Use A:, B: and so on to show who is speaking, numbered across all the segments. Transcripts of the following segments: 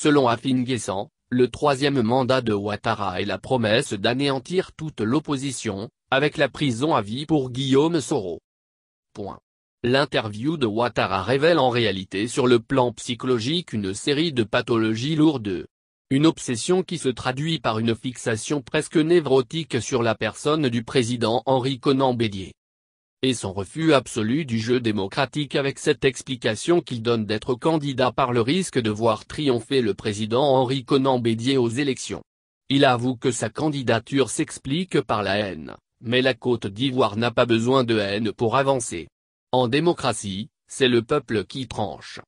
A: Selon Afin Guessant, le troisième mandat de Ouattara est la promesse d'anéantir toute l'opposition, avec la prison à vie pour Guillaume Soro. L'interview de Ouattara révèle en réalité sur le plan psychologique une série de pathologies lourdes. Une obsession qui se traduit par une fixation presque névrotique sur la personne du président Henri Conan Bédier et son refus absolu du jeu démocratique avec cette explication qu'il donne d'être candidat par le risque de voir triompher le président Henri Conan Bédier aux élections. Il avoue que sa candidature s'explique par la haine, mais la Côte d'Ivoire n'a pas besoin de haine pour avancer. En démocratie, c'est le peuple qui tranche.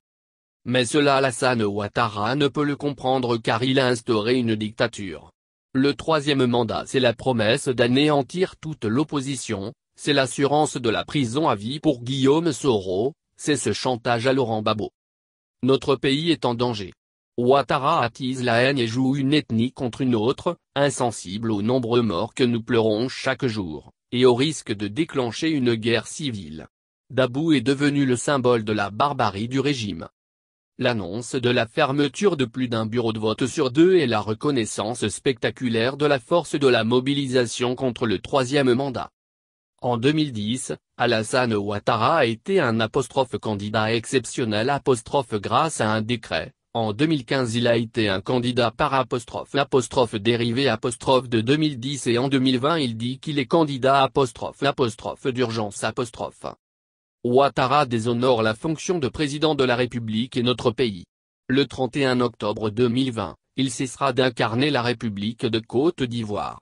A: Mais cela Alassane Ouattara ne peut le comprendre car il a instauré une dictature. Le troisième mandat c'est la promesse d'anéantir toute l'opposition, c'est l'assurance de la prison à vie pour Guillaume Soro, c'est ce chantage à Laurent Gbagbo. Notre pays est en danger. Ouattara attise la haine et joue une ethnie contre une autre, insensible aux nombreux morts que nous pleurons chaque jour, et au risque de déclencher une guerre civile. Dabou est devenu le symbole de la barbarie du régime. L'annonce de la fermeture de plus d'un bureau de vote sur deux et la reconnaissance spectaculaire de la force de la mobilisation contre le troisième mandat. En 2010, Alassane Ouattara a été un apostrophe candidat exceptionnel apostrophe grâce à un décret. En 2015 il a été un candidat par apostrophe apostrophe dérivé apostrophe de 2010 et en 2020 il dit qu'il est candidat apostrophe apostrophe d'urgence apostrophe. Ouattara déshonore la fonction de président de la République et notre pays. Le 31 octobre 2020, il cessera d'incarner la République de Côte d'Ivoire.